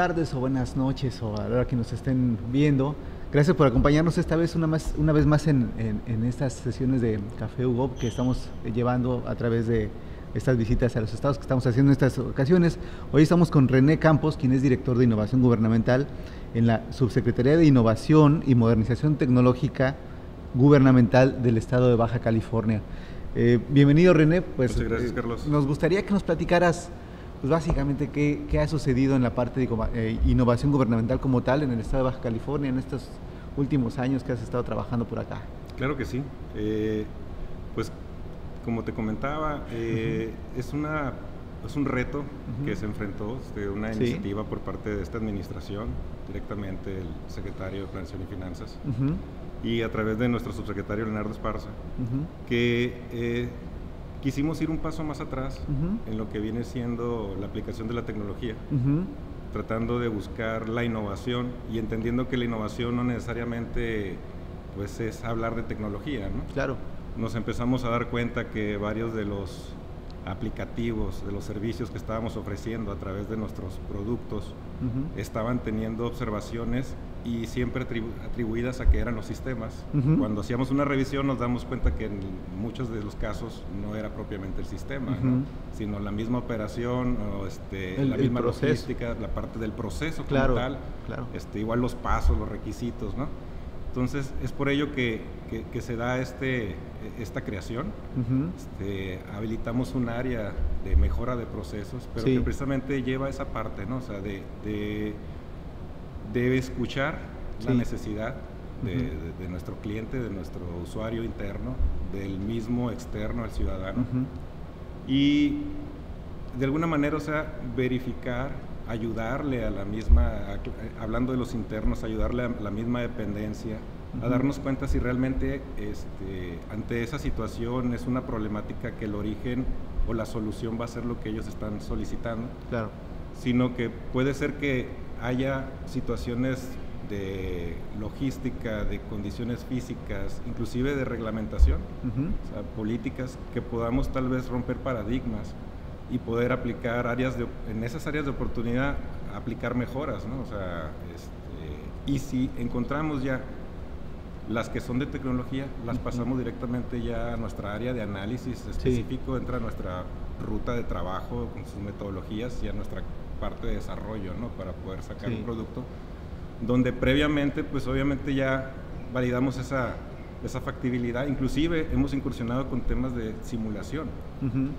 tardes o buenas noches o a la hora que nos estén viendo. Gracias por acompañarnos esta vez una, más, una vez más en, estas sesiones de Café Hugo que estamos llevando a través de estas visitas a los estados que estamos haciendo en estas ocasiones. Hoy estamos con René Campos, quien es director de Innovación Gubernamental en la Subsecretaría de Innovación y Modernización Tecnológica Gubernamental del Estado de Baja California. Eh, bienvenido René. Pues, Muchas gracias, eh, Carlos. Nos gustaría que nos platicaras pues básicamente qué, ha sucedido en la parte de eh, innovación gubernamental como tal en el estado de Baja California en estos últimos años que has estado trabajando por acá. Claro que sí. Eh, pues como te comentaba, eh, es, una, es un reto que se enfrentó, de una iniciativa por parte de esta administración, directamente el secretario de Planeación y Finanzas, y a través de nuestro subsecretario Leonardo Esparza, que quisimos ir un paso más atrás en lo que viene siendo la aplicación de la tecnología, tratando de buscar la innovación y entendiendo que la innovación no necesariamente pues es hablar de tecnología, ¿no? Claro. Nos empezamos a dar cuenta que varios de los aplicativos, de los servicios que estábamos ofreciendo a través de nuestros productos, estaban teniendo observaciones y siempre atribuidas a que eran los sistemas. Cuando hacíamos una revisión nos damos cuenta que en muchos de los casos no era propiamente el sistema, sino la misma operación o este, la misma logística, la parte del proceso claro, tal, claro. Este, igual los pasos, los requisitos, ¿no? Entonces es por ello que, que, se da este, esta creación. este, habilitamos un área de mejora de procesos, pero que precisamente lleva esa parte, ¿no? O sea, de, de, escuchar la necesidad de, nuestro cliente, de nuestro usuario interno, del mismo externo, el ciudadano. Y de alguna manera, o sea, verificar ayudarle a la misma, hablando de los internos, ayudarle a la misma dependencia, a darnos cuenta si realmente este, ante esa situación es una problemática que el origen o la solución va a ser lo que ellos están solicitando, claro. sino que puede ser que haya situaciones de logística, de condiciones físicas, inclusive de reglamentación, políticas que podamos tal vez romper paradigmas y poder aplicar áreas de, en esas áreas de oportunidad, aplicar mejoras, ¿no? O sea, este, y si encontramos ya las que son de tecnología, las pasamos directamente ya a nuestra área de análisis específico, entra a nuestra ruta de trabajo con sus metodologías y a nuestra parte de desarrollo, ¿no? Para poder sacar un producto donde previamente, pues obviamente ya validamos esa esa factibilidad. Inclusive hemos incursionado con temas de simulación,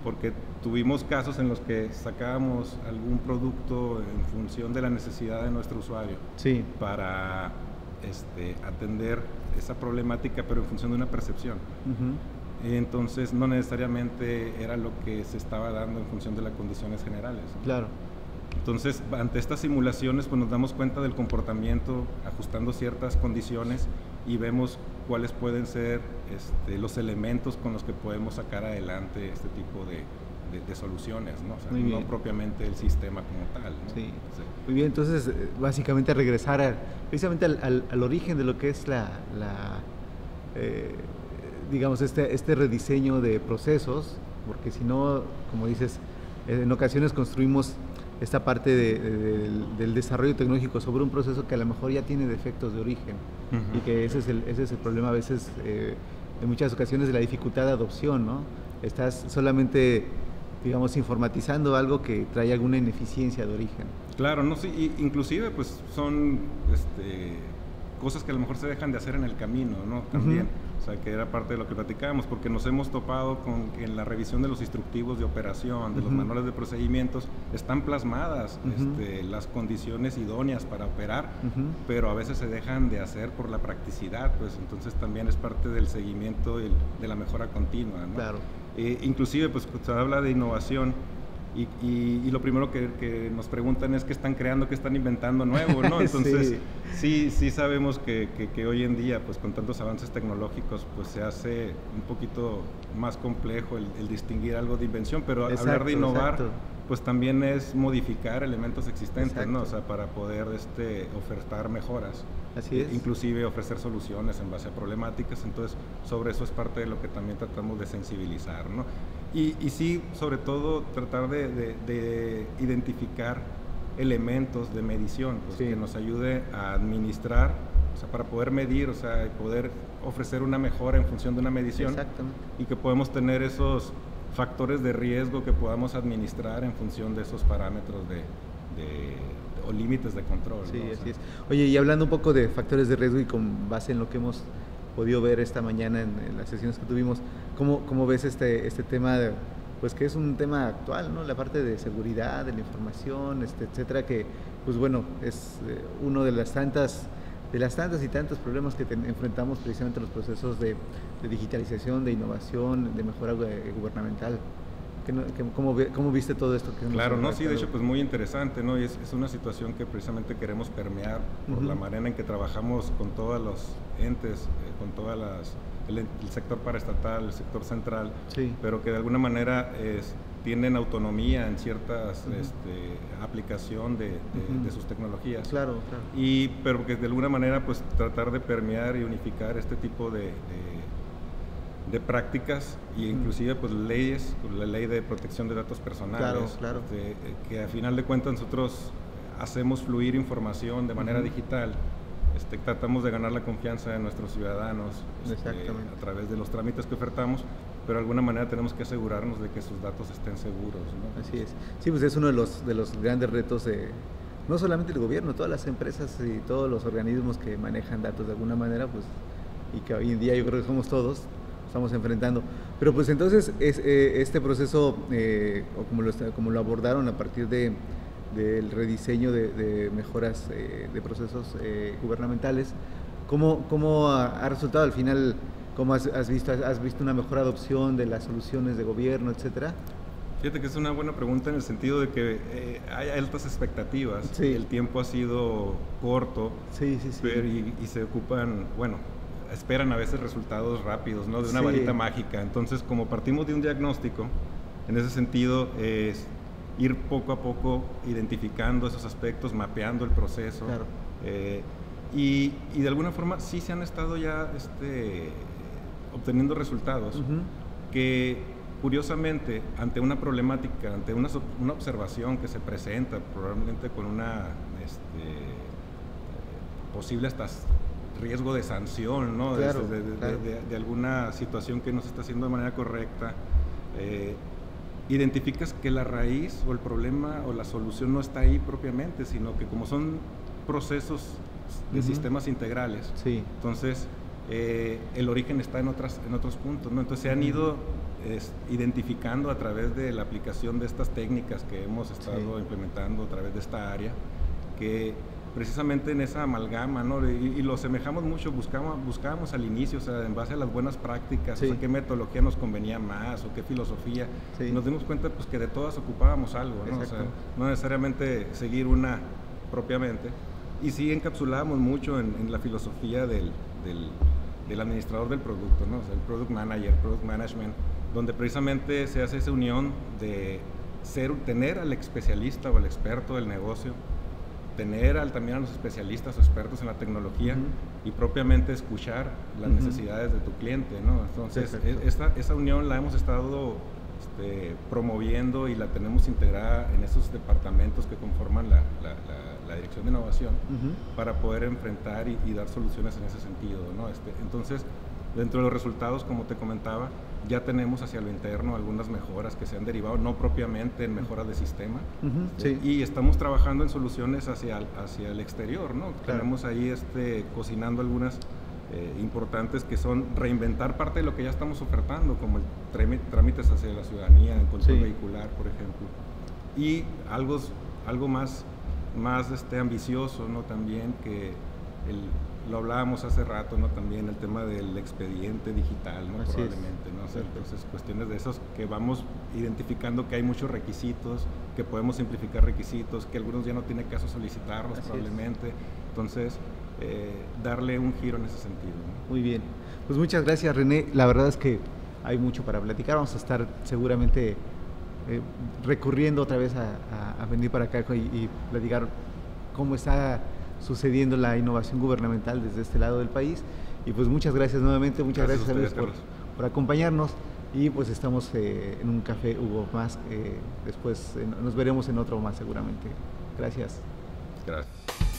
porque tuvimos casos en los que sacábamos algún producto en función de la necesidad de nuestro usuario sí. para este, atender esa problemática, pero en función de una percepción. Entonces no necesariamente era lo que se estaba dando en función de las condiciones generales. Claro. Entonces, ante estas simulaciones, pues nos damos cuenta del comportamiento, ajustando ciertas condiciones y vemos cuáles pueden ser este, los elementos con los que podemos sacar adelante este tipo de, soluciones, ¿no? no propiamente el sistema como tal. Sí. Muy bien, entonces eh, básicamente regresar precisamente al, origen de lo que es la, eh, digamos, este, este rediseño de procesos, porque si no, como dices, en ocasiones construimos esta parte del desarrollo tecnológico sobre un proceso que a lo mejor ya tiene defectos de origen y que ese es el, ese es el problema a veces, eh, en muchas ocasiones, de la dificultad de adopción, ¿no? Estás solamente, digamos, informatizando algo que trae alguna ineficiencia de origen. Claro, no, sí, inclusive pues son este, cosas que a lo mejor se dejan de hacer en el camino, ¿no? También. O sea, que era parte de lo que platicábamos, porque nos hemos topado con que en la revisión de los instructivos de operación, de los manuales de procedimientos, están plasmadas este, las condiciones idóneas para operar, pero a veces se dejan de hacer por la practicidad, pues entonces también es parte del seguimiento de la mejora continua. ¿no? Claro. Eh, inclusive, pues se habla de innovación, y, y, lo primero que, que, nos preguntan es qué están creando, qué están inventando nuevo, ¿no? Entonces, sí, sí, sabemos que, que, hoy en día, pues con tantos avances tecnológicos, pues se hace un poquito más complejo el, distinguir algo de invención, pero hablar de innovar, pues también es modificar elementos existentes, ¿no? O sea, para poder este, ofertar mejoras. Así es. Inclusive ofrecer soluciones en base a problemáticas, entonces sobre eso es parte de lo que también tratamos de sensibilizar, ¿no? Y, sí, sobre todo, tratar de, identificar elementos de medición pues, que nos ayude a administrar, o sea, para poder medir, o sea, y poder ofrecer una mejora en función de una medición. Y que podemos tener esos factores de riesgo que podamos administrar en función de esos parámetros de, o límites de control. Sí, así es. Oye, y hablando un poco de factores de riesgo y con base en lo que hemos podido ver esta mañana en, las sesiones que tuvimos, ¿cómo, cómo ves este, este tema de, pues que es un tema actual, ¿no? La parte de seguridad, de la información, este, etcétera, que, pues bueno, es eh, uno de las tantas de las tantas y tantos problemas que enfrentamos precisamente en los procesos de, digitalización, de innovación, de mejora gubernamental. Cómo, cómo, viste todo esto? Que claro, no, sí, de hecho, pues muy interesante, ¿no? Y es, es una situación que precisamente queremos permear por la manera en que trabajamos con todos los entes, eh, con todas las el, sector paraestatal, el sector central, pero que de alguna manera tienen autonomía en ciertas este, aplicación de, sus tecnologías. Claro, claro. Y, pero que de alguna manera pues tratar de permear y unificar este tipo de, de prácticas e inclusive pues leyes, pues, la ley de protección de datos personales, claro, claro. Eh, que a final de cuentas nosotros hacemos fluir información de manera digital este, tratamos de ganar la confianza de nuestros ciudadanos este, a través de los trámites que ofertamos, pero de alguna manera tenemos que asegurarnos de que sus datos estén seguros. Así es. Sí, pues es uno de los, de los grandes retos de, no solamente el gobierno, todas las empresas y todos los organismos que manejan datos de alguna manera, pues, y que hoy en día yo creo que somos todos, estamos enfrentando. Pero pues entonces es, eh, este proceso, eh, o como lo, como lo abordaron a partir de del rediseño de, mejoras eh, de procesos eh, gubernamentales. ¿Cómo, cómo ha, resultado al final? ¿Cómo has, visto, has visto una mejor adopción de las soluciones de gobierno, etcétera? Fíjate que es una buena pregunta en el sentido de que eh, hay altas expectativas. El tiempo ha sido corto sí, sí, sí. y, se ocupan, bueno, esperan a veces resultados rápidos, ¿no? De una varita mágica. Entonces, como partimos de un diagnóstico, en ese sentido, es ir poco a poco identificando esos aspectos, mapeando el proceso. Eh, y, de alguna forma sí se han estado ya este, obteniendo resultados que curiosamente ante una problemática, ante una, una, observación que se presenta probablemente con una este, posible hasta riesgo de sanción, ¿no? de, de, alguna situación que no se está haciendo de manera correcta. Eh, identificas que la raíz o el problema o la solución no está ahí propiamente, sino que como son procesos de sistemas integrales, sí. entonces eh, el origen está en, otras, en otros puntos. ¿no? Entonces se han ido identificando a través de la aplicación de estas técnicas que hemos estado implementando a través de esta área, que precisamente en esa amalgama, ¿no? Y, lo semejamos mucho, buscamos, buscábamos al inicio, o sea, en base a las buenas prácticas, o sea, qué metodología nos convenía más, o qué filosofía. Y nos dimos cuenta pues que de todas ocupábamos algo, ¿no? O sea, no necesariamente seguir una propiamente. Y sí encapsulábamos mucho en, la filosofía del, del, administrador del producto, ¿no? O sea, el product manager, product management, donde precisamente se hace esa unión de ser, tener al especialista o al experto del negocio, tener al, también a los especialistas o expertos en la tecnología y propiamente escuchar las necesidades de tu cliente, ¿no? Entonces, e, esta, esa unión la hemos estado este, promoviendo y la tenemos integrada en esos departamentos que conforman la, la, Dirección de Innovación para poder enfrentar y, y, dar soluciones en ese sentido, ¿no? Este, entonces, dentro de los resultados, como te comentaba, ya tenemos hacia lo interno algunas mejoras que se han derivado, no propiamente en mejoras de sistema, y estamos trabajando en soluciones hacia, hacia el exterior, ¿no? Tenemos ahí este, cocinando algunas eh, importantes que son reinventar parte de lo que ya estamos ofertando, como el trámites hacia la ciudadanía, en control vehicular, por ejemplo, y algo, algo más, más este, ambicioso, ¿no? También que el, lo hablábamos hace rato, ¿no? También el tema del expediente digital, ¿no? Probablemente, ¿no? entonces, cuestiones de esos que vamos identificando que hay muchos requisitos, que podemos simplificar requisitos, que algunos ya no tiene caso solicitarlos probablemente. Entonces, eh, darle un giro en ese sentido. Muy bien. Pues muchas gracias, René. La verdad es que hay mucho para platicar. Vamos a estar seguramente eh, recurriendo otra vez a, venir para acá y, y platicar cómo está sucediendo la innovación gubernamental desde este lado del país. Y pues muchas gracias nuevamente, muchas gracias, a por, por, acompañarnos y pues estamos eh, en un café Hugo más, eh, después nos veremos en otro más seguramente. Gracias. Gracias.